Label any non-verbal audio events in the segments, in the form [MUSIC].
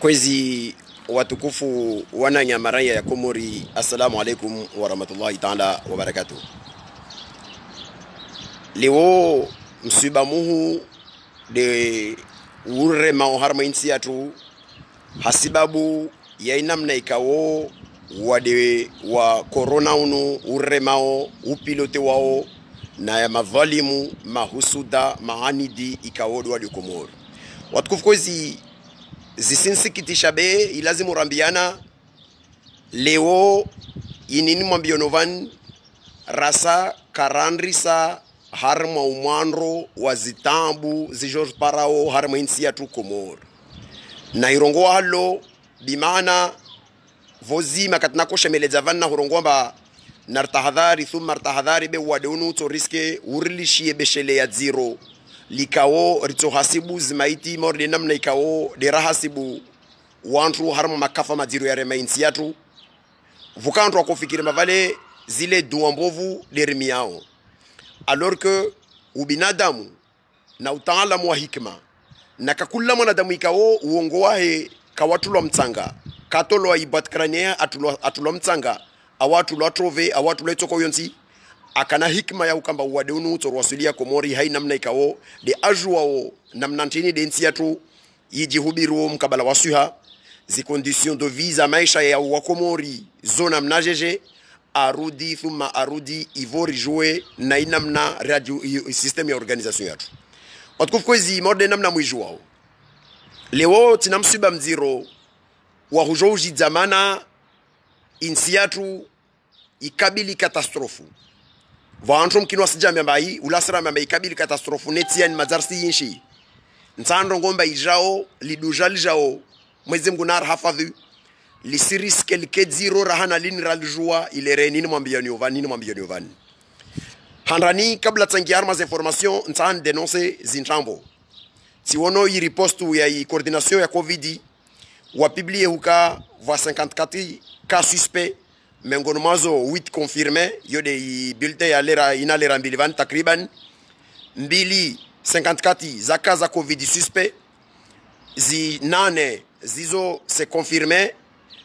kwezi watukufu wana nyamaraia ya Komori, assalamu alaikum warahmatullahi taala wabarakatu Leo msiba muhu de urre mao harma insi yatu hasibabu yainamna ikawo wade wa corona unu urre mao upilote wao na ya madhalimu mahusuda maanidi ikawo wadi Komori. Watukufu kwezi zisinsikitisha be ilazimu rambiana leo inini mwambionovan rasa karandrisa harma umwandro wa zitambu zijorge parao harma insi yatu komor na irongo halo bimana vozima koshemeleza vanna hurongo mba nartahadhari thumma artahadhari be wadeunu to riske urilishie beshele ya zero likawo ritsohasibu zimaiti morde namna ikawo derahasibu wantu harma makafa madziro ya remainsi yatu vukantu akofikiri mavale zile dua mbovu derimi alors que ubinadamu na utaalamu wa hikma na kakula mwanadamu ikawo uongo wahe kawatulwa mtsanga. Katolwa atulwa, atulwa mtsanga. Awatulwa trove awatulwa itsoko yonsi akana hikma ya ukamba uwade unu torwasilia komori hai namna ikawo de ajuwao namna ntini de nsi yatu yijihubiru mkabala wasuha zi kondisyon do visa maisha ya wakomori zona mnajeje arudi thumma arudi ivori jwe na inamna radio system ya organisation yatu. Watukufu kwezi morde namna mwijuwao leo tina msiba mziro wa hujouji zamana insi yatu ikabili katastrofu vantu mkino wasijambe mbai ulasira mbai ikabili katastrofu netiani mazarsi yinshi nsandro ngomba ijao liduja lijao mwezi mngu nar hafadhi lisiriske likeziro rahana lini ralijua ilere nini mwambia ni ovani nini mwambia ni ovani handrani kabla tsangi armas information ntsan denonce zintrambo tsiwono i ripostu ya i coordination ya covid wapiblie huka va 54 cas suspect miongoni mwazo 8 confirme yode de bulletin ya lera ina lera mbili van takriban. Mbili 54 za kaza covid suspect. Zi nane zizo se confirme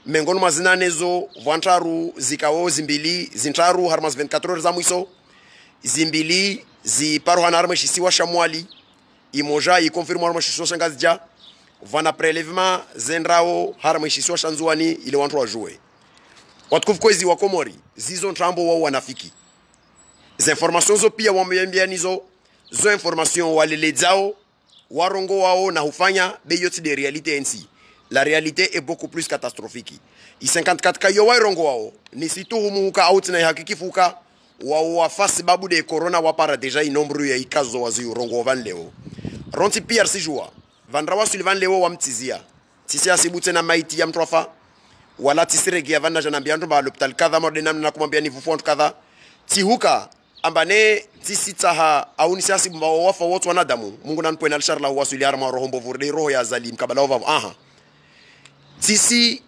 miongoni mwa zinane zo vantaru zikawo zimbili zintaru harmas 24 heures za mwiso zimbili ziparohana harma shisiwa shamwali imoja ikonfirme harma shisiwa shangazija vana prelevement zendrawo harma shisiwa shanzuani ile wantu wajue watukufu kwezi wa Komori zizo ntrambo wao wanafiki. Za information zo pia wambiambia nizo zo information walelezao warongo wao na hufanya beyoti de realite NC la realite est beaucoup plus catastrophique. I 54 ka yo wairongo wao ni situ humuka out na hakikifuka wao wafasi babu de corona wapara deja inombru ya ikazo wazi urongo van leo. Ronti pia sijua vandrawa sylvain leo wamtizia tisi asibute na maiti ya mtwafa wala tisiregia vana jana mbiantu mba hospital kadha mode namna na kumwambia ni vufu kadha. Tihuka ambane tisitaha au ni nisiasi mba wafa wote wanadamu. Mungu nanpo alshar la wasuli arma roho mbovu de roho ya zalim kabla wava aha. Tisi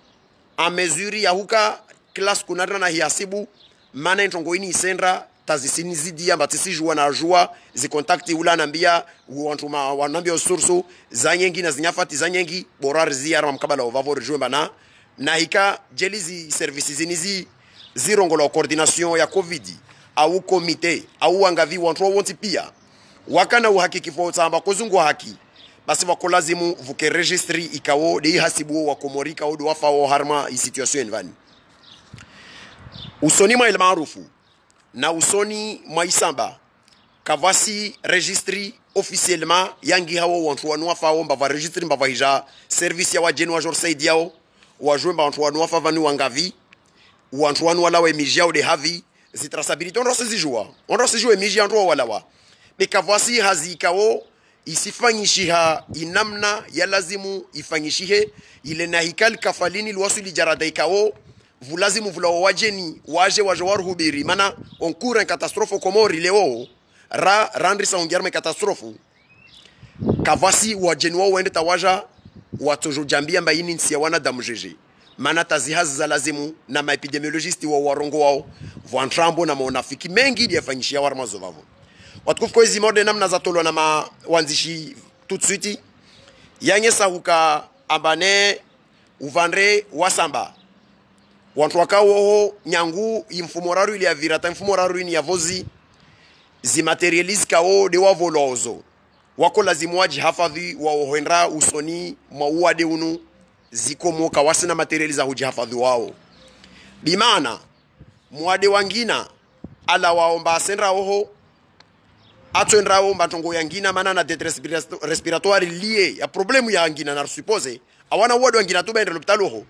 a mesure ya huka class kunadra na hiasibu mana ntongo ini isendra tazisini zidi amba tisi juwa na juwa zi kontakti ula nambia wantuma wanambia usursu za nyengi na zinyafati za nyengi borari zi arma mkabala wava juwe bana na hika jelizi services zinizi zirongo la coordination ya covid au komite au angavi wantu wonti pia. Wakana uhakiki fo tsamba kuzungwa haki. Basi wakolazimu vuke registry ikawo de hasibu wa komorika odo wafa wa harma i situation vani. Usoni mwa ile maarufu na usoni mwa isamba kavasi registry officiellement yangi hawo wantu wanu wafa wa mbava registry mbava hija service ya wajeni wa jorsaid mba wantu wanu wafa vani wangavi wantu wanu wala emiji yao de havi zitraçabilité on sizijua on sijua miji antu walawa bekavasi hazikawo isifanyishiha inamna ya lazimu ifanyishihe ile na hikal kafalini lwasuli jarada ikawo vulazimu vulawo wajeni waje waje waruhubiri. Mana on court un catastrophe komori leo ra randrisa ungiarme catastrophe kavasi wajeni wao wende tawaja watojojambia mbayini ya wanadamu jeje. Mana tazihazi za lazimu na maepidemiologisti wa warongo wao vwantrambo na maonafiki mengi ili yafanyishia warmazo vavo watukufu kwa hizi mode namna za tolwa na mawanzishi tutsuiti yanye sahuka ambane uvandre wasamba. Wantu wakawoho nyangu imfumo raru ili avirata imfumo raru ini yavozi zimaterializi kawo de wavolozo wako lazimwaji hafadhi waohendra usoni mwauade unu wasina materiali za hujihafadhi wao. Bimana mwade wangina ala waomba asendra oho atwendra omba tongo yangina mana na detres respiratoire lié ya problème ya angina na suppose awana wadu angina tu baende l'hôpital oho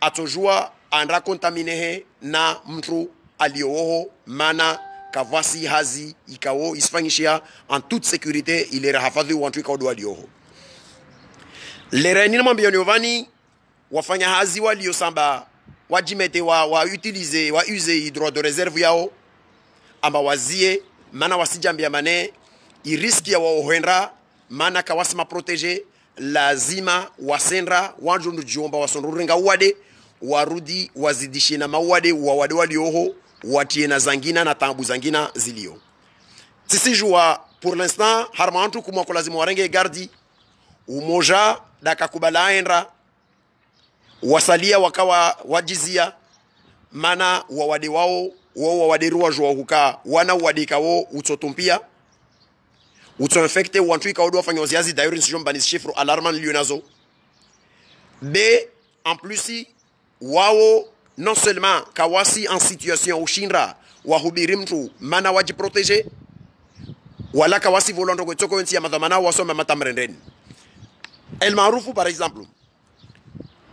atojua andra contaminehe na mtu alioho mana kavasi hazi ikawo isfangishia en toute sécurité ilera hafadhi wantu ikawodo walioho lereni namwambia niovani wafanya hazi waliosamba wajimete wa, wa utilize wa use hydro de réserve yao amba wazie mana wasijambia mane iriski ya waohendra mana kawasima protege lazima wasendra wanjundu jiomba wasondorenga uwade warudi wazidishe na mauwade wawade walioho watie na zangina na tambu zangina zilio. Tisijua pour l'instant harma antu kumwako lazima warenge gardi. Umoja dakakubala aendra. Wasalia wakawa wajizia. Mana wawade wao wo wawade wajua huka. Wana wadika wo utsotumpia uto infecte wantu ikawodo wafanya waziazi. D'ailleurs nisijua mbani chiffre alarmant liyo nazo. B en plus wao non seulement kawasi en situation ushindra wahubiri mtu mana wajiprotege wala kawasi volondo kwetsoko wensi ya madhamana wasome matamrendeni el maarufu par exemple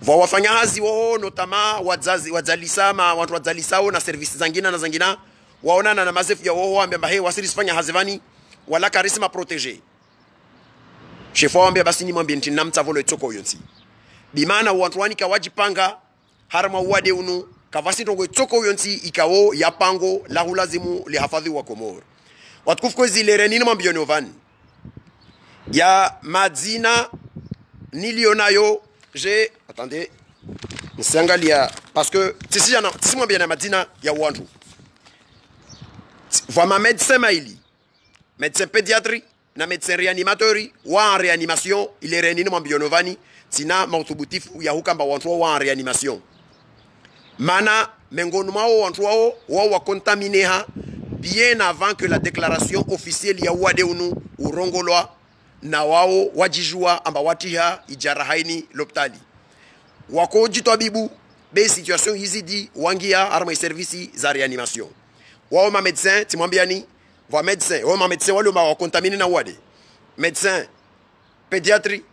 va wafanyakazi wao notama wazazi wadzalisama watu wadzalisao na servisi zangina na zangina waonana na mazefu ya wao ambia he wasirisifanya hazivani wala karisma protege shefu wambia basi ni mwambie ntina mtavolo etsoko yonsi. Bimana wantu wani kawajipanga harma uwade unu kavasi tongo etsoko yonsi ikawo yapango la hulazimu lihafadhi wa komoro. Watukufu kwezi lere nini mwambio novani ya madzina nilionayo je attendez nsiangalia parce que tisi yana tisi mwambia na madina ya wantu va ma médecin maili médecin pédiatrie na médecin réanimateur wa en réanimation il est renini mwambia novani tina mautubutifu ya hukamba wantu wa en réanimation mana mengoni mwao wantu wao wakontamineha bien avant que la déclaration officielle ya uwade unu urongolwa na wao wajijua amba watiha ijara haini loptali wako jitwa bibu be situation hizi di wangia arma servisi za reanimation wao ma médecin timwambiani va médecin wao ma médecin wale ma wakontamine na wade médecin pédiatrie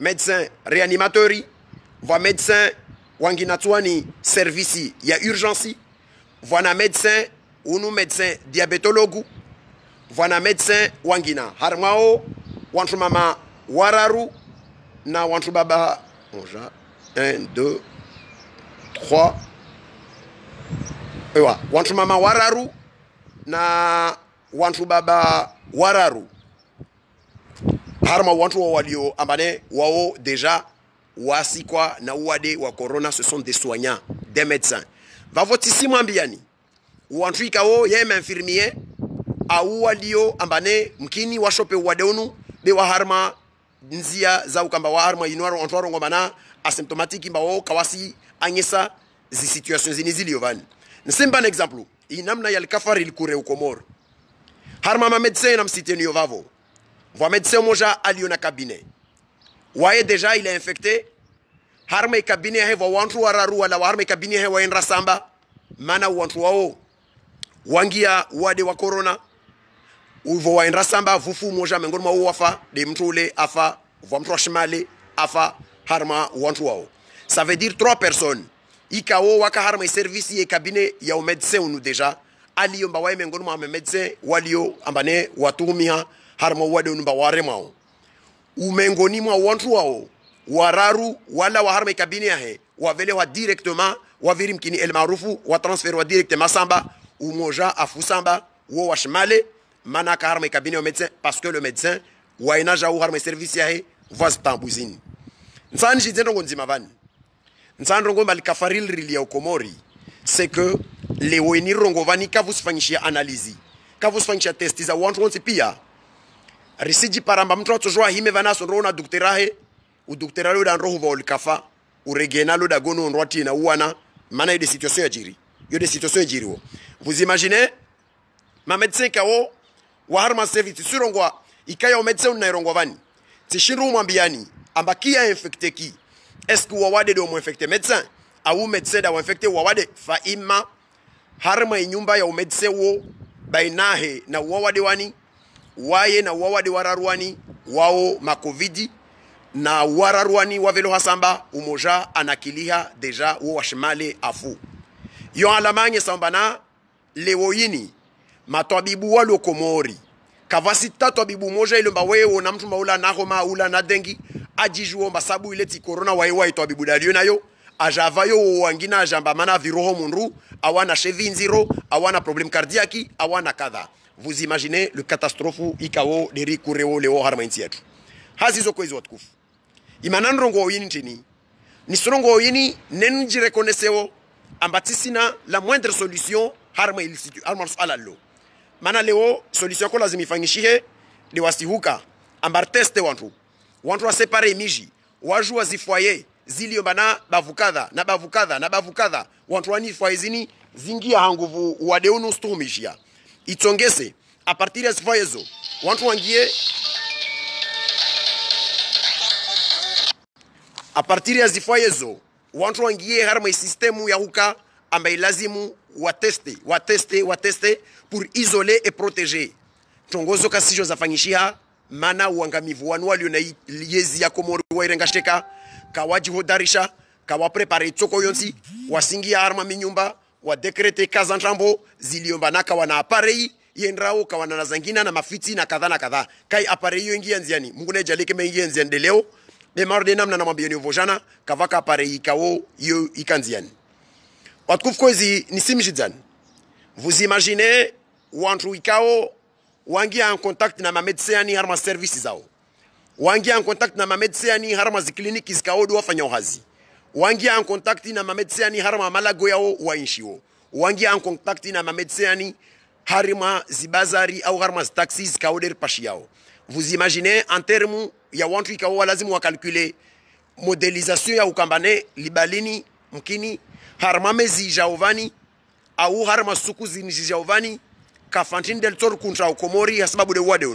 médecin réanimateur va médecin wangina tuani servisi ya urgence vana médecin unu médecin diabétologue vana médecin wangina harmao. Wantu mama wararu. Na wantu baba moja 1 2 3 ewa wantu mama wararu. Na wantu baba wararu. Harma wantu wa walio ambane wao deja wasikwa na uwade wa corona ce sont des soignants des médecins. Vavotisi mwambiani wantu wo yeme infirmier au walio ambane mkini washope uwade unu be waharma nzia za ukamba waharma inwaro wantu ngomana mana asymptomatique mbao kawasi anyesa zi situation zini zilio vani nsimba na example inamna ya likafari likure ukomoro harma ma médecin na msiteni yovavo vwa médecin moja alio na cabinet waye deja il est infecté? Harma i cabinet he va wantu wararu wala harma ikabini cabinet he waendra samba? Mana wantu wao wangia wade wa corona? Uvo waendra samba vufu moja mengoni mwa wafa de mtu ule afa vwa mtu ashimale afa harma wantu wao ça veut dire trois personnes. Ikao waka harma service ye kabine ya o médecin unu deja? Aliyo mbawaye mengoni mwa médecin walio ambane watumiha harma wade unu mba waremao umengoni mwa wantu wao wararu wala waharma ikabini yahe wavele wa directement waviri mkini el maarufu wa transfer wa directement samba umoja afu samba wo washmale mana ka harma ikabini wa médecin parce que le médecin waina jau harme service yahe vazitambuzini nsani ndongo nzima vani? Nsani rongo mal kafaril rili ya ukomori c'est que leweni rongo vani kavusifanyishia analizi kavusifanyishia testi za wantu wonsi pia risiji paramba mtu atozwa hime vanaso so na dukterahe udukterahe uda ndo huva ulikafa da gono ndwati na uana mana ide situation ya jiri yo de situation jiri wo. Vous imaginez ma médecin kawo wa harma service surongwa ikaya o médecin unairongwa vani? Tishinru mwambiani ambakia infecté ki? Est-ce que wawade do mo infecté médecin au médecin da wa infecté wawade fa ima harma inyumba ya médecin wo bainahe na wawade wani waye na wawade wararwani wao makovidi na wararwani wavelo hasamba umoja anakiliha deja wo washimale afu. Yo alamanye sambana lewoyini matwabibu walo komori kavasi tatwabibu moja ile mba wewe na mtu maula na homa ula na dengi ajijuo masabu ile ti corona wae wae twabibu dalio nayo. Ajava yo wangina ajamba mana viroho munru awana chevinziro awana problem cardiaque awana kadha vous imaginez le catastrophe ikao deri kureo leo harma yetu. Hazizo kwezi watukufu. Imanan rongo yini ntini ni sorongo yini nen jirekoneseo ambatisina la moindre solution harma ilisitu harma suala mana leo solution ko lazima ifanyishihe ni wasihuka ambar teste wantu wantu wasepare miji wajua zifoye ziliombana bavukadha na bavukadha na bavukadha. Wantu wani foye zini zingia hanguvu wadeunu stumishia itsongese a partir ya sifa zo wantu wangie? A partir ya sifa zo wantu wangie harma sistemu ya huka ambaye lazimu wateste wateste wateste pour isoler et protéger. Tongozo kasijo zafanyishia mana uangamivu wanu walio na yezi ya komori wairengasheka kawajihodarisha kawaprepare tsoko yonsi wasingia arma minyumba wadekrete kaza ziliomba naka wana aparei yendrao kwa na zangina na mafiti na kadha na kadha. Kai aparei yo ingia nziani? Mungu jalike me ingia nziani de leo. De marde namna na mambio ni vojana kavaka aparei kawo yo ikanziani watukufu kwezi ni simjidzani vous imaginez wantu ikao wangia en contact na mamedecin yani harma services zao. Wangia en contact na mamedecin yani harma zikliniki zikawo duwa wafanya uhazi wangia en contact na mamedsiani harma malago yao wainshio wangia en contact na mamedsiani harma zibazari au harma taxis kaoder der pashi yao. Vous imaginez en terme ya wantu ikao lazima wakalkule modelisation ya ukambane libalini mkini harma mezi jaovani au harma suku zinijijavani kafantin del tor kuntra ukomori hasababu de wade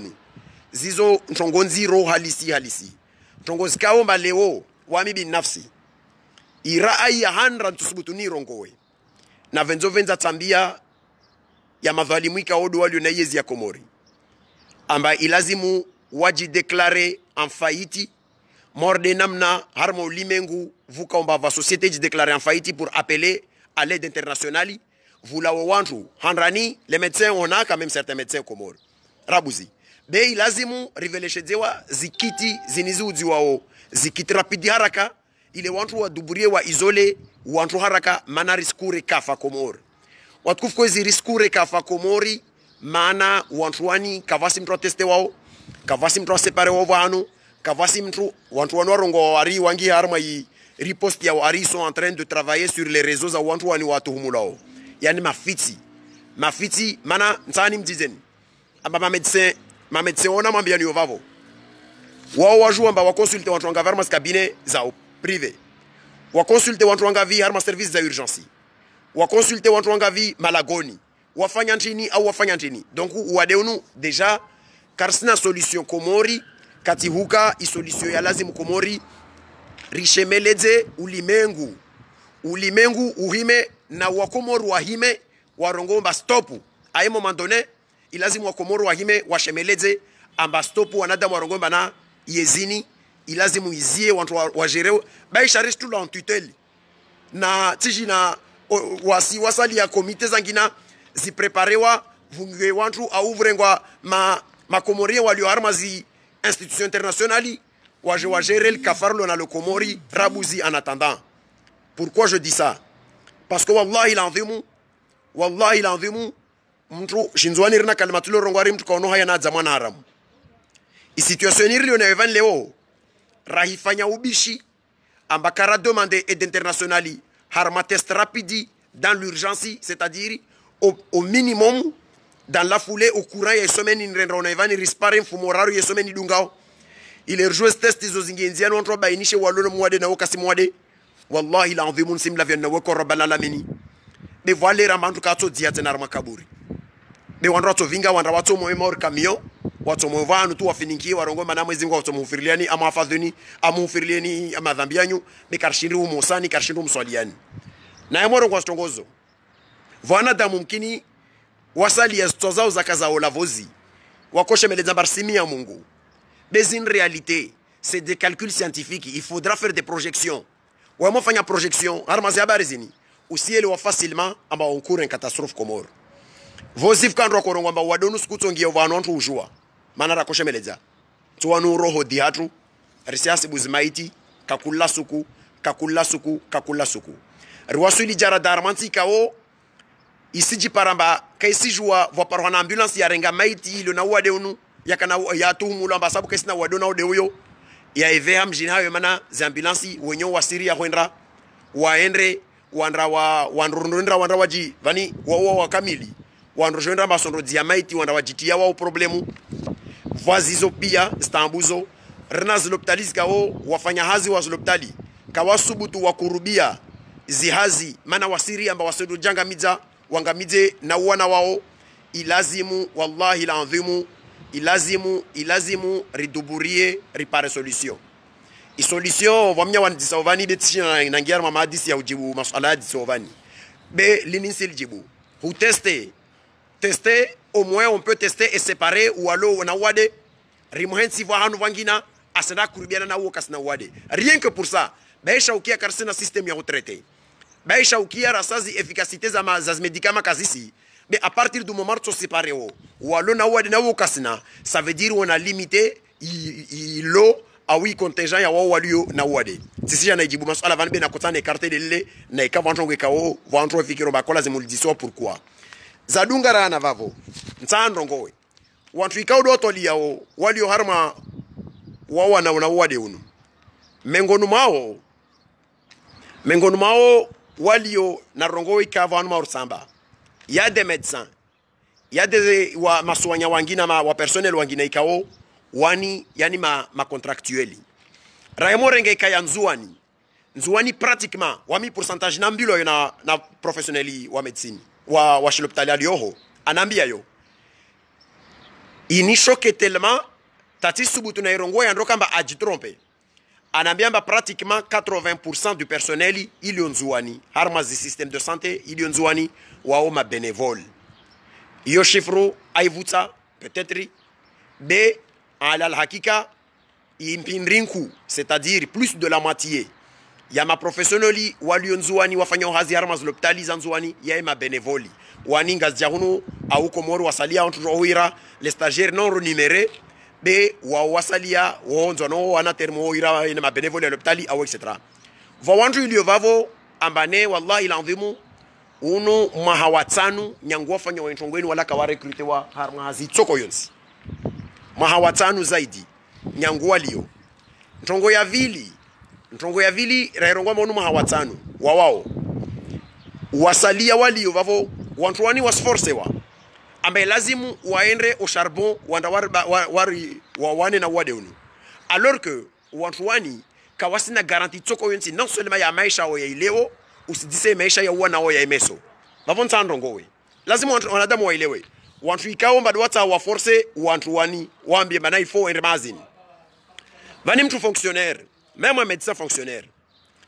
zizo ntongonzi ro halisi halisi. Ntongozi leo wami binafsi irai ya handra ntusubutu ni rongowe. Na venzo venza tambia ya madhalimu ikaodo walio na yezi ya komori. Amba ilazimu wajideklare en faillite morde namna harma ulimengu vukaomba va société jideklare en faillite pour appeler à l'aide internationale vulawo wantu handrani les médecins on a quand même certains médecins komori. Rabuzi bei lazimu riveleshezewa zikiti ziniziudziwao zikiti rapidi haraka ile wantu waduburie wa izole wantu haraka mana riskure kafa komori. Watukufu kwezi riskure kafa komori maana wantu wani kavasi mtu ateste wao kavasi mtu asepare wao vanu kavasi mtu wantu wanu warongo wari wangi harma yi riposte ya wari sont en train de travailler sur les réseaux za wantu wani watuhumulao yani mafiti mafiti mana nsani mtizeni amba mamedecin mamedecin ona mambiani yovavo wao wajua mba wakonsulte wantu wanga varmas kabine zao prive wakonsulte wantu wanga vi harma service za urgence wakonsulte wantu wanga vi malagoni. Wafanya ntini au wafanya ntini donc wadeunu deja karsina solution komori. Kati huka isolution ya lazimu komori. Rishemeleze ulimengu ulimengu uhime na wakomori wahime warongomba stopu aye moment donné ilazimu wakomoro wahime washemeleze amba stopu wanadamu warongomba na yezini ilazimu izie wantu wajere baisharish tula en tutelle. Na tiji na o, wasi wasali ya komite zangina zipreparewa vungiwe wantu auvurengwa ma makomorie walio harma zi institution internationali waje wajere le kafarlo na le komori rabuzi en attendant. Pourquoi je dis ça? Parce que wallahi landhimu wallahi landhimu mtu shinzwani rina kalimatulo rongwari mtu kaono haya na zamana haramu. Isituation iri evan leo Rahifanya ubishi, Ambakara demandé et d'internationali. Harmatest rapide, dans l'urgence, c'est-à-dire au, minimum, dans la foulée, au courant, il y a une semaine, il y a semaine, il il est joué test izo zingenzian wantro bainishe walono mwade na wakasi mwade wallahi la anvimun watso vinga wandra watso moyo mor kamio watso moyo vanu tu wafininkie warongo mana mwezi ngo watso muhufiriliani ama afadhuni ama muhufiriliani ama dhambi yanyu be karshindi umosani karshindi umswaliani na yamoro kwa stongozo. Vanadamu mkini wasali ya zito zao zaka zao lavozi wakoshe meleza barsimi ya mungu. Mais une réalité c'est des calculs scientifiques il faudra faire des projections. Wamofanya projection harmazi habari zini? Usielewa facilement ama onkure en catastrophe komoro vosif kandro korongo amba wadonu skutongia vanu antu ujua. Mana rakoshe meleza. Tuwanu roho dihatu risiasi buzimaiti kakula suku. Kakula suku. Kakula suku. Riwasuli jara darmanti kao. Isiji paramba kaisi jua vaparwa na ambulance yarenga maiti ilo na wade unu yakana ya tuhumula amba sabu kaisi na wade na wade uyo. Ya eveha mjini hayo mana za ambulance wenyo wasiri ya kwendra waendre wandra wa wandrondra wandra waji vani wa wa kamili wandrojendra masondo dia maiti wandra wajitia wao problemu? Vazizo pia stambuzo rina zilopitali zikao wafanya hazi wa zilopitali kawasubutu wakurubia zihazi mana wasiri amba wasodo janga midza wangamidze na wana wao. Ilazimu wallahi landhimu ilazimu ilazimu riduburie ripare solution. Isolution vamnya wanidisa ovani betishina nangiar mama hadisi ya ujibu masala hadisi ovani. Be lininsil jibu hu teste tester au moins on peut tester et séparer ou alo na wade rimuhensi va hanu vangina asenda kurubiana na wokas na wade rien que pour ça baisha ukia karsina système ya retraité baisha ukia rasazi efficacité za ma, za médicaments kazisi mais à partir du moment où se séparé walo na wade na wokasna ça veut dire on a limité ilo awi contingent ya wao na wade sisi jana ijibu maswala van be na kotana écarté de le na ikavanjo ngekao vantro fikiro bakola zimulidiso pourquoi zadungara rana vavo. Ntsandro ngowe. Wantu ikaudo otoliao walio harma wa wana na wade unu. Mengonu mao mengonu mao walio na rongo ikava anu maurusamba ya de medecin ya de wa masuanya wangina ma wa personnel wangina ikao wani yani ma, ma contractueli. Raimo renge ikaya nzuani. Nzuani pratiquement wami pourcentage na mbilo na, na professionneli wa medicine wa, wa shilopitali alioho anaambia yo inishoke tellement tati subutu na irongo yandro kamba ajitrompe. Anaambia mba pratiquement 80% du personnel ilio nzuani harma zi système de santé ilio nzuani wao ma bénévole. Iyo peut-être be ala hakika impinrinku c'est-à-dire plus de la moitié ya maprofessionneli walio nzuani wafanya hazi harma zilopitali za nzuani yae mabenevoli waninga zjahunu auko komoro wasalia ontu rohira les stagiaires non renumérés be wao wasalia wohonzwa no wana termo oira ina mabenevoli l'hôpital au etc va wanju ilio vavo ambane wallahi landhimu unu mahawatanu watsanu nyangu wafanya wala walaka warekrute wa harama hazi tsoko yonsi. Mahawatanu zaidi nyangu walio ntongo ya vili ntongo ya vili rairongwa monu mahawatanu wawao wasalia walio vavo wantu wani wasforsewa ambaye lazimu waende au charbon wanda wari, wari wawane na wade unu. Alors que wantu wani kawasina garanti tsoko yonsi non seulement ya maisha o ya ileo usidise maisha ya wana o ya emeso vavo nsando we. Lazima wanadamu wailewe wantu ikao mbado wata waforse wantu wani wambie manai fo ende mazini vani mtu fonctionnaire même un médecin fonctionnaire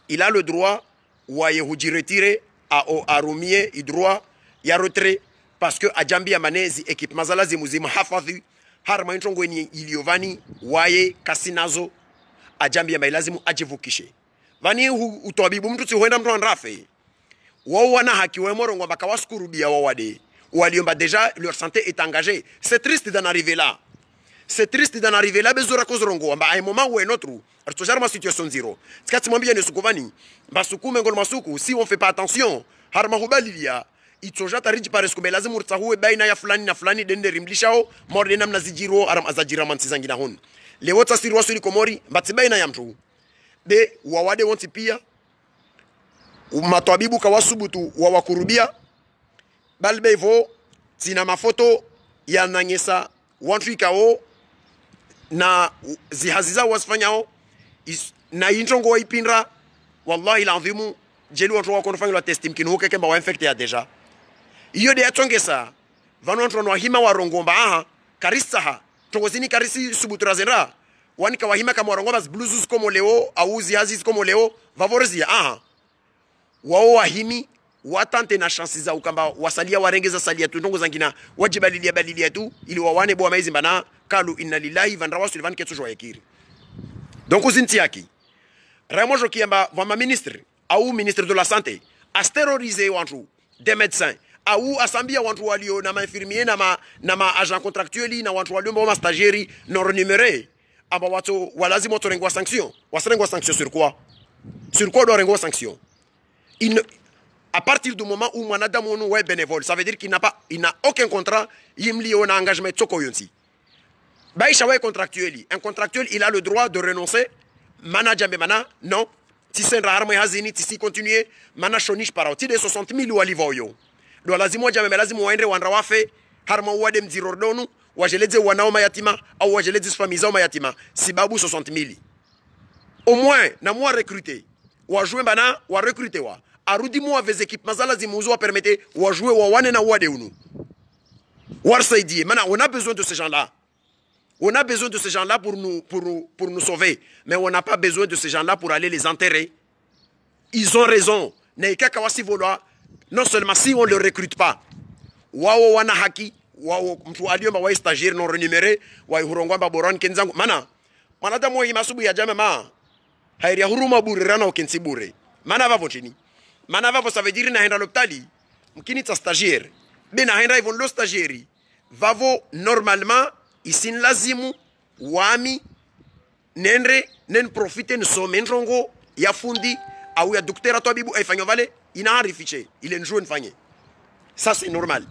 il a le droit wa yehuji retirer a arumie i droit ya retrait. Parce que ajambia manezi equipement za lazimu zimhafadhi harma intongweni iliyovani waye kasinazo ajambia mai lazimu ajivukishe vani utabibu mtu si huenda mtu anrafe. Wao wana haki wa morongo baka waskurubia wao wade waliomba déjà leur santé est engagée. C'est triste d'en arriver là c'est triste d'en arriver là bezora kozrongo amba ay moment où est notre artojar ma situation zero skati mwambia ne sukovani mbasukume ngol masuku si on fait pas attention harma hubalilia itsoja tariji pare skumbe lazima urtahuwe baina ya fulani na fulani dende rimlishao morde namna zijiro aram azajira mansi zangina hon lewo tasiri wasuli komori mbati baina ya mtu de wawade wonti pia matwabibu kawasubutu wawakurubia balbe ivo tina mafoto ya nanyesa wantu ikao na zihazi zao wasifanyao na intongo waipindra wallahi ladhimu jeli watu wako nafanyilwa test mkini huke kemba wa infecte ya deja. Iyo de atongesa vanu wantu wanu wahima warongomba aha karisaha tongozini karisi subutura zera wani wahima kama warongomba bluzus komo leo au zihazi komo leo vavorezia aha. Wao wahimi watante na chance zao kamba wasalia warengeza salia tu ndongo zangina wajibalilia balilia tu ili wawane bwa maizi mbana kalu inna lillahi van rawasu van ketso jwa yakiri donc uzinti yaki ramo jo kiamba vama ministre au ministre de la santé a terroriser wantu des médecins au asambia wantu walio na mainfirmier na ma na ma agent contractuel na wantu walio ma stagiaire non rémunéré aba watu walazima watorengwa sanction. Wasarengwa sanction sur quoi? Sur quoi do rengwa sanction? Il à partir du moment où mwanadamu onu est bénévole ça veut dire qu'il n'a pas il n'a aucun contrat yimli on engagement tsoko yonsi. Baisha ouais contractuel un contractuel il a le droit de renoncer. Mana jambe mana non. Ti sendra harma hazini ti si continuer mana shonish para ti de 60 000 walivoyo do lazima jambe lazima waende wandra wafe. Harma wade mzirordonu wajeleze wanao mayatima au wajeleze famille zao mayatima sibabu 60 000 au moins na moi recruter. Wajue bana wa recruter wa arudi mu avec équipes mazala zimuzo wa permettre wajue wa wane na wade unu warsaidie mana on a besoin de ces gens là on a besoin de ces gens là pour nous pour nous pour nous sauver. Mais on n'a pas besoin de ces gens là pour aller les enterrer. Ils ont raison. Non seulement si on le recrute pas wao wana haki wao mtu aliomba wa stagiaire non rémunéré wa hurongwa boron kenzangu mana mwanadamu wa masubu ya jama ma huruma rana mana mana vavo ça veut dire na henda l'hôpitali mkini ta stagiaire bena henda ivon lo stagiaire. Vavo normalement isin lazimu wami nendre nen profite nsome nrongo ya fundi au ya daktari to bibu aifanyo vale inaarifiche ile njoo nfanye. Ça c'est normal.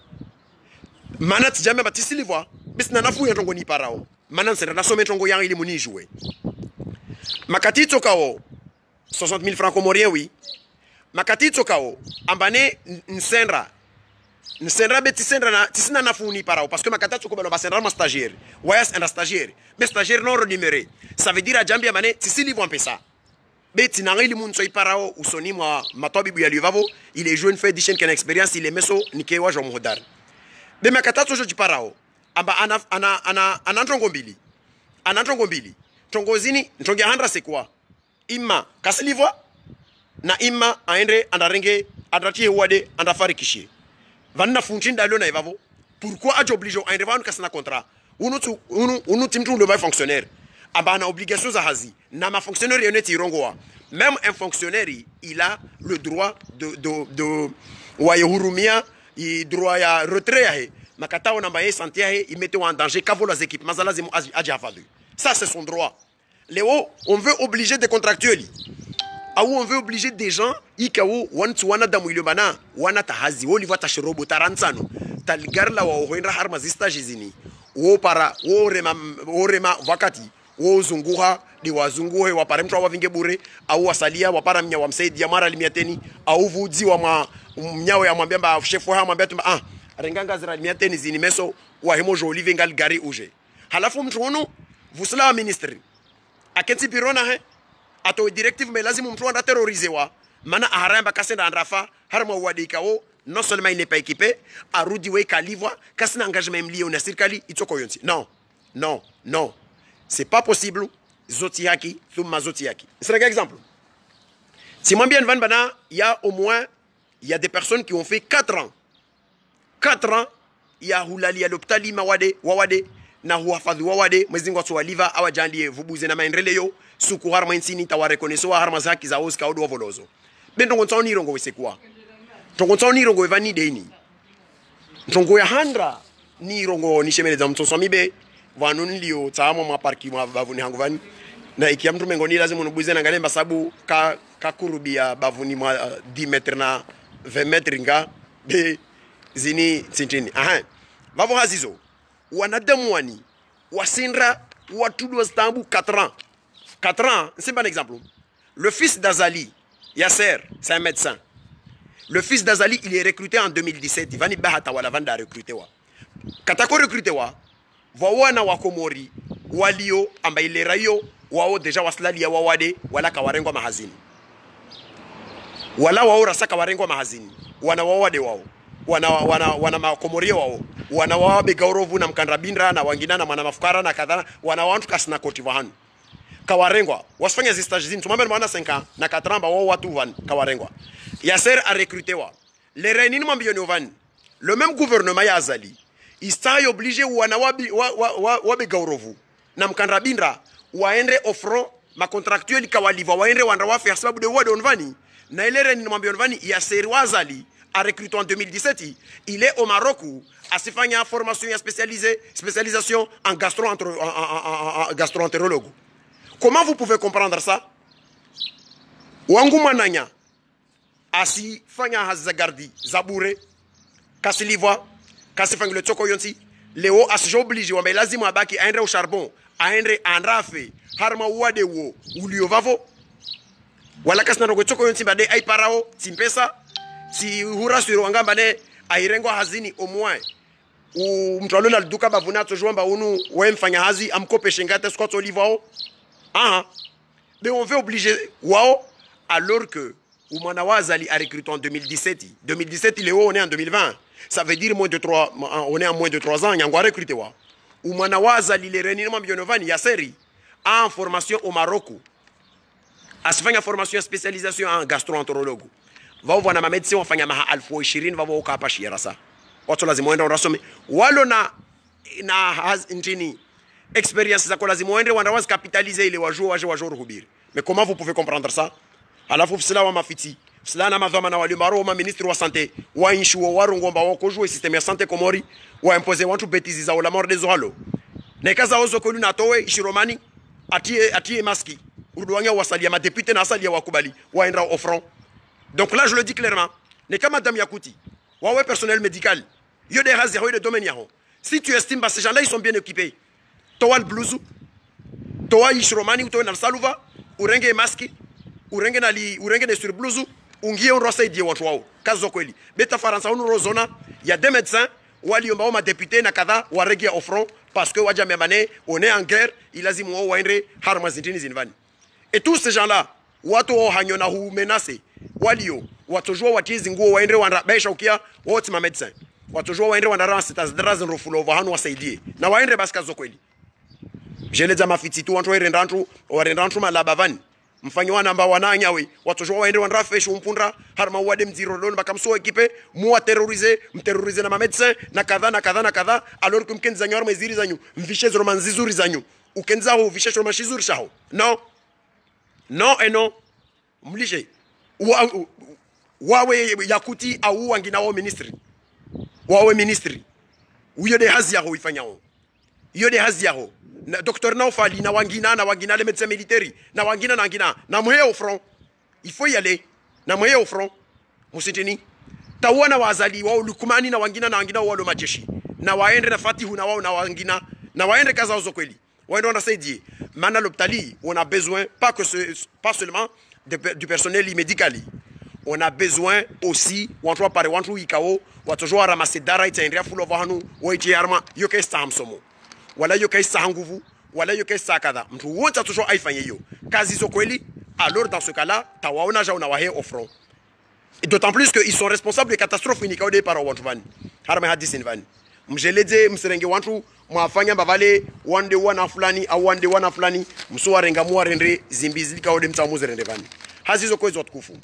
Mana tijame batisili voix bis na nafu ni parao mana nsenda nasome nrongo yang ili muni jouer makati tokao 60 000 francs comoriens oui makati kao ambane nsendra nsendra be na tisina nafuni parao parce que makatato ko ba basendra ma stagiaire wayas enda stagiaire. Be stagiaire non renuméré. Ça veut dire ajambia mane tisili vont pesa. Be tinanga ili mun para parao usoni mwa matobi bu ya livavo il est jeune fait dishen ken expérience il est meso nike wa jomo dar be makatato jo di parao amba ana ana ana ana ntongo mbili. Ana ntongo mbili. Ntongo zini ntongo ya handra quoi? Imma kasilivwa na imma aende andarenge adratie wade andafarikishie. Vanna funchinda lona ivavo pourquoi ajo oblige aende vanu kasina contrat. Unu tu unu unu timtu ndo ba fonctionnaire. Abana obligation za hazi. Na ma fonctionnaire yoneti irongoa. Même un fonctionnaire il a le droit de de de wa yehurumia i droit ya retrait yahe makata ona mbaye santé yahe imete en danger kavo les équipes mazala zimu aji avalu ça c'est son droit. Léo, on veut obliger des contractuels au on veut obliger des gens ikawo wantu wana damu ile bana wana tahazi wo livata shirobo tarantsano talgarla wa hoendra harma mazista jizini. Wo para wo rema wo rema wakati wo zunguha de wazunguhe wapare mtu wavinge bure au wasalia wapara mnya wamsaidia mara limiateni au vudzi wa ma, mnyawe amwambia mba chef wa amwambia tumba ah renganga zira limiateni zini meso wa hemo jo olive ngal gari uje. Halafu mtu wono vusla ministry akenti pirona he ato directive mais lazima mtu anda terrorisewa mana aharamba kasenda andrafa harma wadikawo non seulement il n'est pas équipé arudi we kalivwa kasina engagement mlié na serikali itoko yonsi. Non non non. C'est pas possible zoti yaki thumma zoti yaki. C'est un exemple. Si moi bien van bana il y a au moins il y a des personnes qui ont fait 4 ans. 4 ans il y a hulali ya l'hôpital mawade wawade na huhafadhi wawade mwezi ngwa swaliva awajanlie vubuze na maendeleo suku harma insini tawarekoneso wa harma zaki za oska odo volozo bendo ngontsao nirongo wesekwa tongo tsao ni rongo evani deni ntongo ya handra ni rongo ni shemeleza mtsoso mibe. Vanu nilio tsamo maparki bavu ni hangu vani. Na ikia mtu mengo ni lazima nubuze na ngalemba sabu ka kakurubia bavuni mwa uh, di metri na 20 metre nga. Be zini tsintini. Aha. Vavo hazizo. Wanadamu wani. Wasindra watudu wastambu 4 ans 4 ans c'est un exemple. Le fils d'Azali Yasser c'est un médecin. Le fils d'Azali il est recruté en 2017 ivani bahata wala vanda recruté wa. Katako recruté wa vawana wakomori walio amba rayo yo wao deja waslalia wawade wala kawarengwa mahazini. Wala wao rasa warengwa mahazini. Wana wawade wao. Wana wana wana makomoria wao. Wana wao gaurovu na mkandrabindra na wangina na mwana mafukara na kadhana. wana wantu kasina koti hanu kawarengwa wasifanye zi stage zini tumambe mwana 5 na katramba wao watu van kawarengwa yaser a recruté le renini mwambioni ovani le même gouvernement ya azali istai obligé wana wabi wa, wa, wa, wabe gaurovu na mkandrabindra waende offront macontractuel kawaliva waende wanda wafe ya sababu de wade onvani na ile renini mwambioni ovani yaser wa azali a recruté en 2017 il est au Maroc asifanya formation ya spécialisée spécialisation en gastro Comment vous pouvez comprendre ça? Wangu mwananya asifanya hazi za gardi za bure kasilivwa kasifangile tsoko yonsi leo asija oblige wambe abaki au charbon aende andrafe harma uwade wo uliovavo wala kasina rogo tsoko yonsi bade ai parao timpesa si hura suro wangamba ne airengwa hazini omwae mtu alola duka bavuna tojwamba unu we mfanya hazi amkopeshe ngate squat olivao ah mais on veut obliger wao alors que Oumana Wazali a recruté en 2017 2017 il est où on est en 2020 ça veut dire moins de 3 on est en moins de 3 ans nyangwa recruté wa Oumana Wazali le renino mbionovani ya seri en formation au Maroc asifanya formation spécialisation en gastroentérologue vao wana mamedecin wafanya maha alfu ishirini vavo ukapa shirasa watu lazima waende wanasome walo na na haz, ntini experience zako lazima uende wandawazi capitaliser ile wajua waje waje ruhubiri. Mais comment vous pouvez comprendre ça? Alafu fsila wa mafiti fsila na madhama na wali maro ma ministre wa santé wa inshu wa warungomba wa ko jouer système ya santé komori wa imposer wantu betizi za la mort des ohalo ne kaza ozo ko luna towe ishiromani atie atie maski. Urudwanya wasalia ma député na asalia wakubali waenda au front donc là je le dis clairement ne kama madame Yakuti wawe personnel médical yo des razi yo des domaines yaho si tu estimes que ces gens-là ils sont bien équipés toa bluzu. Toa ishromani utoe na saluva. Urenge maski. Urenge na li urenge na surbluzu ungie on rosaidie watu wao. Kazi zo kweli beta faransa unu rozona ya des médecins. Waliomba ma député na kadha warege front parce que waja memane on est en guerre. Ilazimu wao waende harma zintini zinvani. Et tous ces gens là watu wao hanyona hu menace walio watojua watizi nguo waende wanabesha ukia wote ma médecins watojua waende wanarasa tazdraza nrofulo vahanu wasaidie. Na waende basi kazi kweli jeleza mafiti tu wantu wairenda antu warenda antu malaba vani. Mfanyi we wananyawe watosho waende wandra feshu umpundra harma wade mziro baka msuwa ekipe muwa terrorize mterrorize na mamedecin na kadha na kadha na kadha alori kumkenzi zanyo harma iziri zanyu mvishe zoro manzizuri zanyu. Ukenza ho vishe zoro manzizuri shaho. No. No eno. Mlishe. Wa, wawe yakuti au wangina wao ministry wawe ministry uyo de hazi yao ifanyao iyo de hazi yao na docteur Naufali na wangina na wangina les médecins militaires. Na wangina na wangina. Na au front. Il faut y aller. Na mwe au front. Musitini tawana wazali wao lukumani na wangina na wangina wao majeshi na waende na fatihu na wao na wangina. Na waende kaza zo kweli waende wanasaidie maana l'hôpital on a besoin pas que ce, pas seulement de, du personnel médical. On a besoin aussi watu pare watu ikao watu jwa ramase dara itaendea fulo vahanu woitie arma. Yoke stamsomo wala yo kaisa nguvu wala yo kaisa kadha. Mtu wote aifanye hiyo. Kazi hizo kweli alors dans ce cas là tawaona ja unawahe et d'autant plus que ils sont responsables de catastrophes unika ode para watu vani harama hadisi vani. Mjeleze mserenge watu mwafanya mbavale wande wana fulani au wande wana fulani msuwarenga muwarende zimbizi likaode mtamuze rende vani. Hazi hizo kwezo watukufu.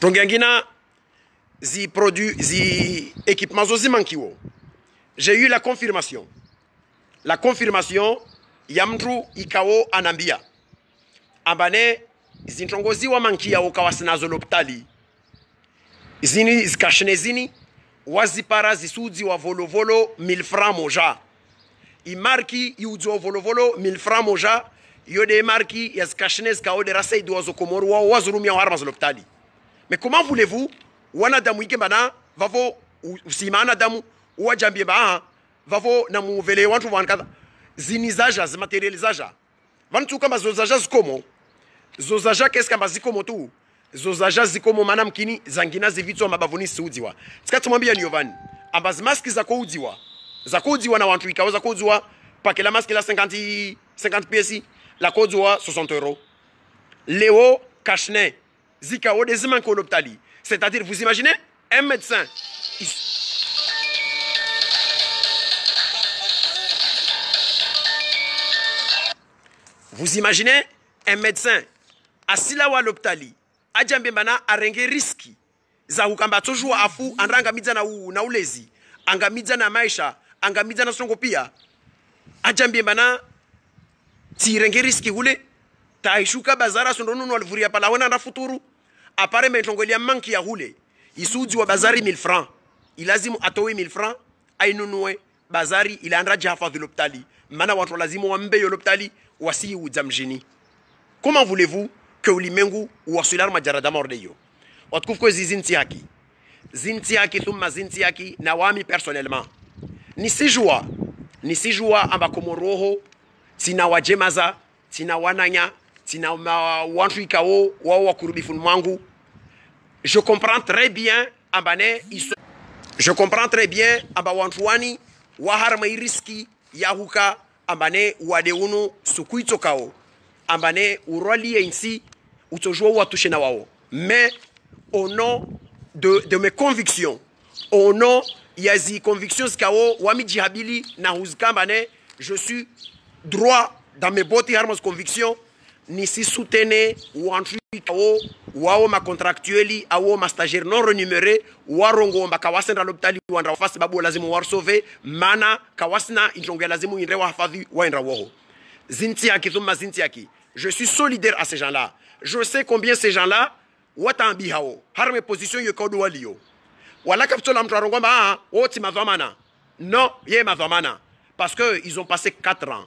Tongeangina zi produits zi équipements zozimankiwo j'ai eu la confirmation la confirmation ya mtu ikawo anambia. Ambane zintongoziwa mankia ukawasinazo lopitali zini zikashine zini wazipara zisudzi wa volovolo 1000 francs moja. Imarki iudzi wa volovolo 1000 francs moja yode marki ya zikashine zikaodera saidi wazokomoru wao wazurumia harma zoloptali mais comment voulez-vous wanadamu ike mbana vavo usimana damu wajambie ba vavo na muvele wantu vankadha zinizaja zimaterializaja vantu kamba zozaja zikomo. Zozaja kesi kamba zikomo tu. Zozaja zikomo mana mkini zangina zivitswa mabavuni siudziwa. Tikatumwambia niyo vani amba zimaski zakoudziwa zakoudziwa na wantu ikawa zakoudziwa pakela maski la 50 50 piesi la kodziwa 60 euro. Leo kashne des manques au hôpital c'est-à-dire vous imaginez un médecin il- Vous imaginez un médecin asila wa loptali ajambe mana arenge riski za kukamba à afu ranga na, u, na ulezi angamidza na maisha angamidza na songo pia ajambie mana tirenge riski hule taishuka bazara sondonunu alivuria pala wena na futuru. Apare mentongolia manki ya hule isuji wa bazari 1000 francs. Ilazimu atowe 1000 francs ainunue bazari ilaandra de loptali mana watu lazimu wambe yo loptali wasiiudza mjini. Comment voulez-vous que ulimwengu majarada morde yo? Watukufu kwe zinti yaki zinti yaki thumma zinti yaki na wami personnellement. Nisijua nisijua ambako roho tina wajemaza tina wananya tina wantu ikawo wao wakurubifuni mwangu. Je comprends très bien ambane iso je comprends très bien amba wantu wani waharma iriski yahuka ambane wadeunu sukuitsokao ambane urwalie insi utojua watushe na wao mais au nom de, de mes convictions au nom ya zi convictions zikawo wamijihabili na huzikambane je suis droit dans mes bottes harmas convictions nisisutene wantu ikawo wao macontractueli awo mastagiaire non renuméré warongomba kawasenda lopitali wandra wafa sababu lazimu warsove mana kawasina intonge lazimu inre wahafadhi waendra woho zinti yaki thumma zinti yaki je suis solidaire à ces gens-là. Je sais combien ces gens-là watambi hao harme position yekodo walio wala kapitola mtu arongomba ah woti madhamana non ye madhamana parce que ils ont passé 4 ans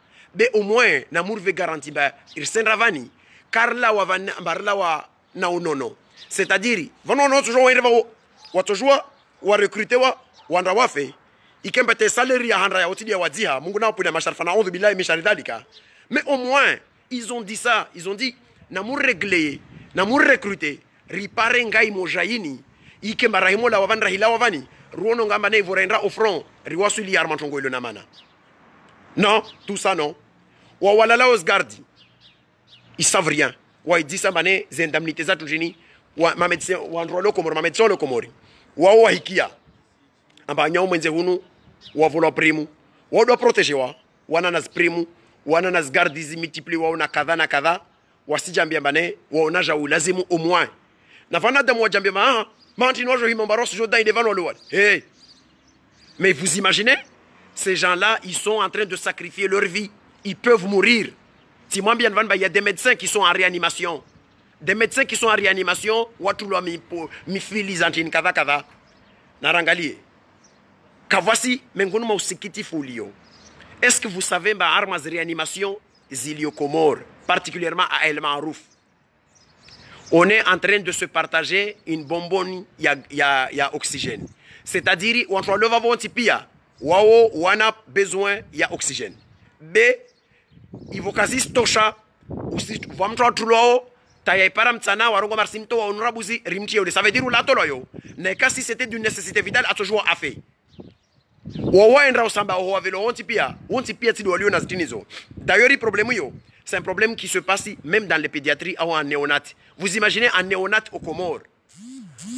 be au moins na murve garanti ba irsendra vani karla wa van barla wa na unono c'est-à-dire vanono toujours wa irva wa toujours wa recruter wa wafe ikembe te salaire ya handra ya otidi ya wadziha mungu na puna masharfa na udhu billahi mais au moins ils ont dit ça. Ils ont dit na mu régler na recruter ripare ngai mojaini ikemba rahimo la wavan rahila wavani ruono ngamba ne vorendra au front. Riwasuli arma tongo ilo na mana non tout ça non wa walala osgardi ils savent rien. Wa ils disent ça bane zendamnité za tujini wa ma médecin wa ndro lo komori ma médecin lo komori. Wa wa hikia. Amba nyao mwenze hunu wa vola primu. Wa do protéger wa. Wana nas primu. Wana nas gardi zi multiplie wa una kadha na kadha. Wasijambia bane wa onaja ulazimu au moins. Na vana damu wajambia ma manti nojo himombaros joda ile vano lo hey. Mais vous imaginez ces gens-là, ils sont en train de sacrifier leur vie. Ils peuvent mourir. Il y a des médecins qui sont en réanimation. Des médecins qui sont en réanimation. Narangalie. Kavasi fulio. Est-ce que vous savez ma armes de réanimation particulièrement à El Marouf? On est en train de se partager une bonbonne ya, ya oxygène. C'est-à-dire, on wana besoin. B, ivokazi stosha, usi vamtwa tulao, taya ipara mtsana warongo marsimto wa unrabuzi rimti yole. Ça veut dire ulato loyo. Neka si c'était d'une nécessité vitale à toujours à fait. wawaendra usamba oho wavelo wonti pia wonti pia tidi walio na zitinizo d'ailleurs problème yo c'est un problème qui se passe même dans les pédiatries ou en néonat vous imaginez en néonat au Comores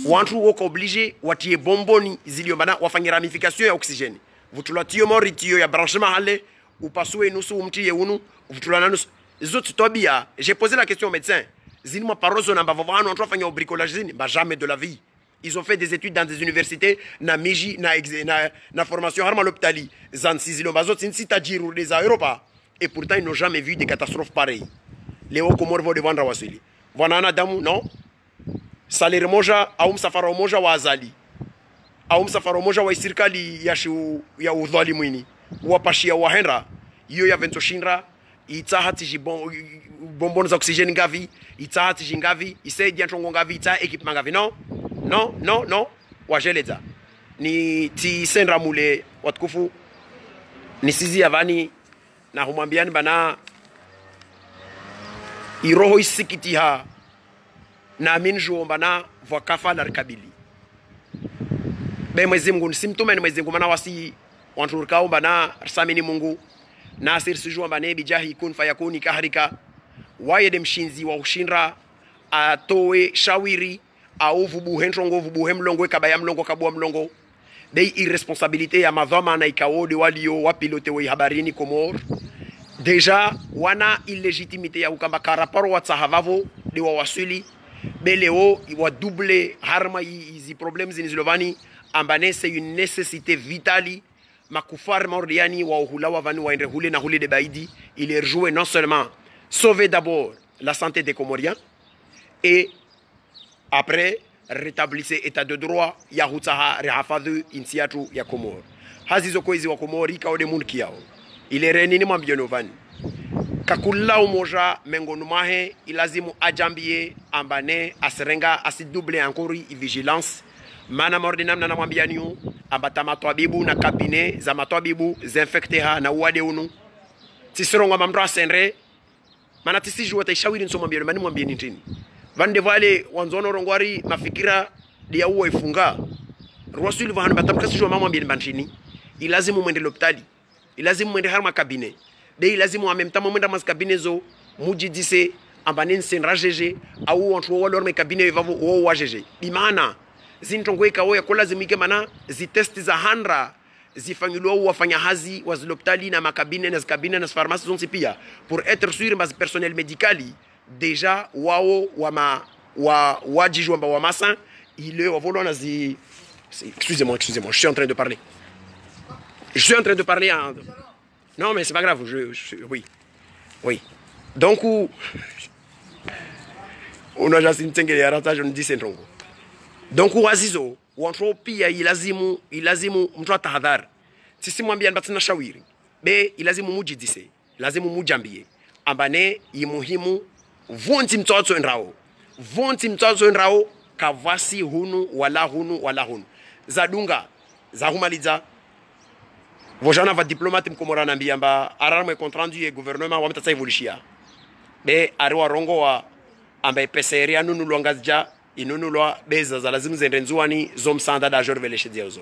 wantu woko obligé watie bomboni ziliombana wafanye ramification ya oxygène vutula tiyo mori tiyo ya branchement hale upasue nusu umtie unu vutula na nusu. Zote tobia j'ai posé la question au médecin. Zini mwa parozo na mbavo vano wantu wafanya bricolage zini ba jamais de la vie. Ils ont fait des études dans des universités na miji na, na, na formation harma l'hôpitali. Zansi zilomba zote nsi tajiru des Europa. Et pourtant ils n'ont jamais vu des catastrophes pareilles. Leo Comores vao devandra wasili. Vanana damu non? Salaire moja au msafara moja wa azali. Au msafara moja wa serikali ya shu, ya udhalimwini wapashia wahenra iyo ya ventoshinra itaha tiji bombon za oxygène ngavi itsaha tiji ngavi isaidia ntongo ngavi itaha equipement ngavi. No no no no. Wajeleza ni tisendra mule watukufu. Nisizi avani. Na humwambiani bana iroho isikitiha. Juo bana vwakafa larikabili be mwezi mungu nisimtume ni mwezi mungu mana wasi wanturukao na rsamini mungu. Nasir sijuamba bane bijahi kun fayakuni kahrika wayede mshinzi wa ushinra. Atowe shawiri. Au vubuhe ntongo vubuhe mlongo kabaya mlongo kabua mlongo. Dei irresponsabilité ya madhamana ikawode walio wapilote wa habarini komor. Deja wana illegitimité ya ukamba karaparo watsahavavo de wa waswili. Beleo wa double harma izi problems nizilovani ambane c'est une nécessité vitale makufar maordiani wa uhulawa vani waende hule na hule de baidi il est joué non seulement sauver d'abord la santé des Comoriens et après rétablissez état de droit ya hutsaha rehafadhu insi yatu ya Komoro hazizo kwezi wa Komori kaode munki yao ile renini mwambiono vani kakulla umoja mengonu mahe ilazimu ajambie ambane asirenga asidouble ankori vigilance mana mordi namna namwambianiu ambata matwabibu na kabine za matwabibu zinfecteha na uwade unu. Tisirongwa mamdo asenre mana tisijua taishawiri nsomwambiani mani mwambieni nitini vande vale wanzono rongwari mafikira dia uwa ifunga. Rwasuli vahanu batamka sijua mama mwambieni bantini ilazimu mwende loptali ilazimu mwende harma kabine. De ilazimu amemtama mwenda mas kabine zo mujidise ambane nsenra jeje au wantu wale orme kabine vavo wo wa jeje. Bimana zintongo ikawo yakolazimike mana zitesti za handra zifanyiliwa wafanya hazi wa zilopitali na makabine na zikabine pour être wao wa na zi excusez-moi excusez-moi je suis en train de parler. Je suis en train de parler non mais c'est pas grave je, je oui. Oui. Donc [LAUGHS] ndise ntongo donc wazizo wantro pia ilazimu ilazimu mtu atahadhari sisi mwambia batina shawiri be ilazimu mujidise lazimu mujambie ambane imuhimu vunti mtoto ndrao vunti mtoto ndrao kavasi hunu wala hunu wala hunu zadunga zahumaliza vojana va diplomate mkomora nambia mba ararmwe e rendu ye gouvernement wametatsa evolushia be ari warongo wa ambaye peseri anunulwa ngazija inunulwa beza za lazimu zende nzuwani zo msanda da jor vele shidia uzo.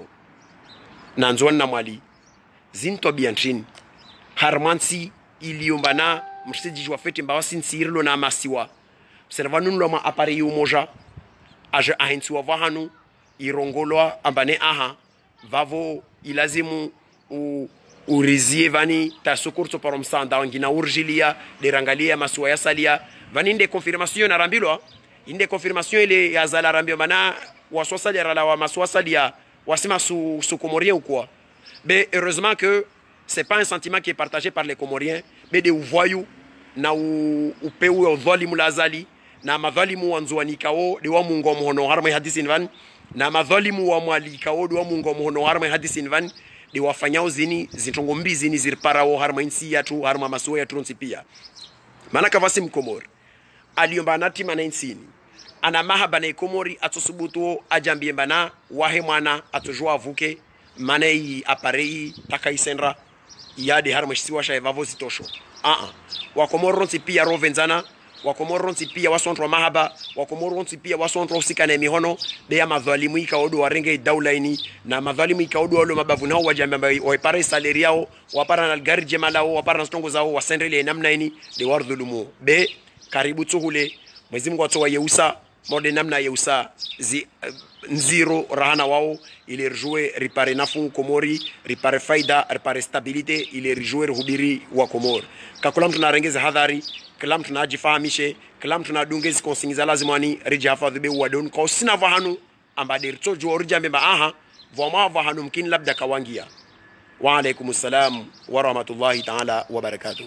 na nzuwani na mwali zinto biantrini harmansi iliumbana msiji jwa feti mbawa irlo na masiwa mserva nunulwa ma apare umoja aje ahensiwa vahanu irongolwa ambane aha vavo ilazimu u urizie vani tasukurso paro msanda wangina urjilia derangalia masuwa yasalia. Vani nde confirmation narambilwa inde confirmation ile ya zala rambio mana waswasali rala wa maswasali ya wasima su, su comorien ou quoi? Mais heureusement que c'est pas un sentiment qui est partagé par les comoriens mais de uvoyu na u, upeu ya udhalimu la azali na madhalimu wa nzuanikao de wa mungu mhono harma hadisin van na madhalimu wa mwalikao de wa mungu mhono harma hadisin van de wafanyao zini zitongo mbi zini wo harma insi yatu harma masuwa ya tronsi pia maana kavasi mkomori aliomba natima mana insini ana mahaba na ikomori atosubutuo ajambie bana wahe mwana atujua avuke mana iyi aparei taka isendra yade har mashisiwa sha evavo zitosho. A a wakomoro ronsi pia rovenzana wakomoro ronsi pia wasontro mahaba wakomoro ronsi pia wasontrwa usikana mihono de ya madhalimu ikaodo warenge daulaini na madhalimu ikaodo walo mabavu nao wajambe waipare saleri yao wapara na gari jema lao wapara na stongo zao wasendele namna ini de wardhulumu. Be karibu tuhule mwezi mungu atoa yeusa mode namna yeusa zi uh, nziro rahana wao ile rejue ripare nafu komori ripare faida ripare stabilite ile rejue hubiri wa komori. Kakula mtu narengeze hadhari kila mtu najifahamishe kila mtu nadunge konsingiza lazimani riji hafadhi be wadon kwa sina vahanu ambade ritojo orjambe ba aha vwama vahanu mkini labda kawangia. Wa alaikumussalam wa rahmatullahi ta'ala wa barakatuh